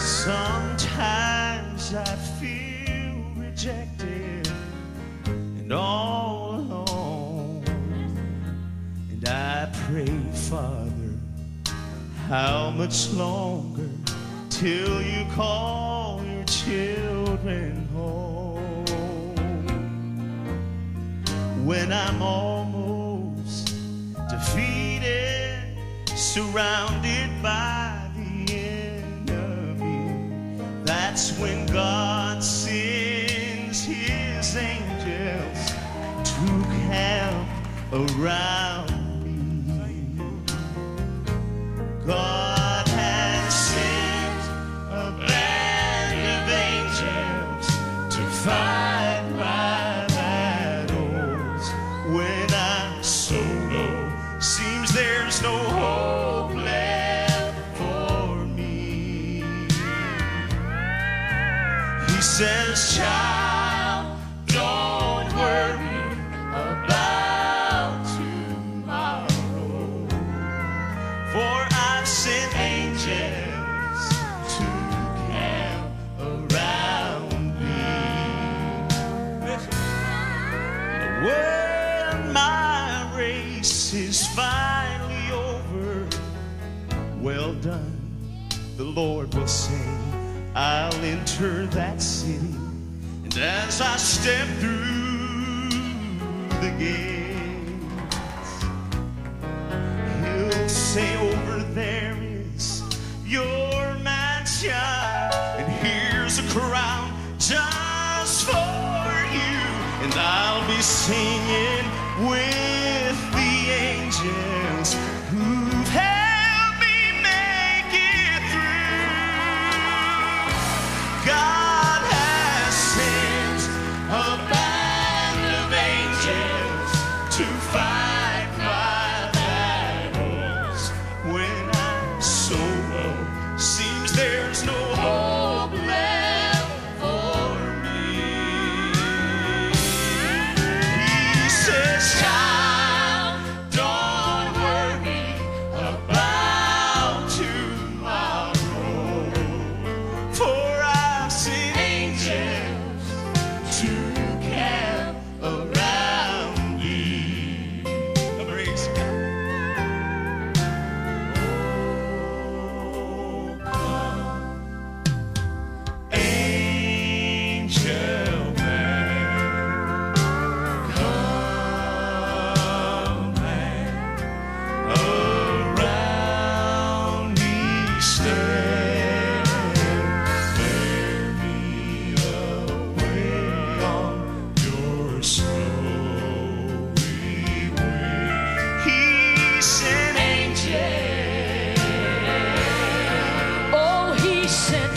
Sometimes I feel rejected and all alone. And I pray, Father, how much longer till you call your children home? When I'm almost defeated, surrounded by that's when God sends his angels to camp around says, Child, don't worry about tomorrow. For I've sent angels to camp around me. When my race is finally over, well done, the Lord will say, I'll enter that city. And as I step through the gates, He'll say, Over there is your mansion, and here's a crown just for you. And I'll be singing with the angels. patient.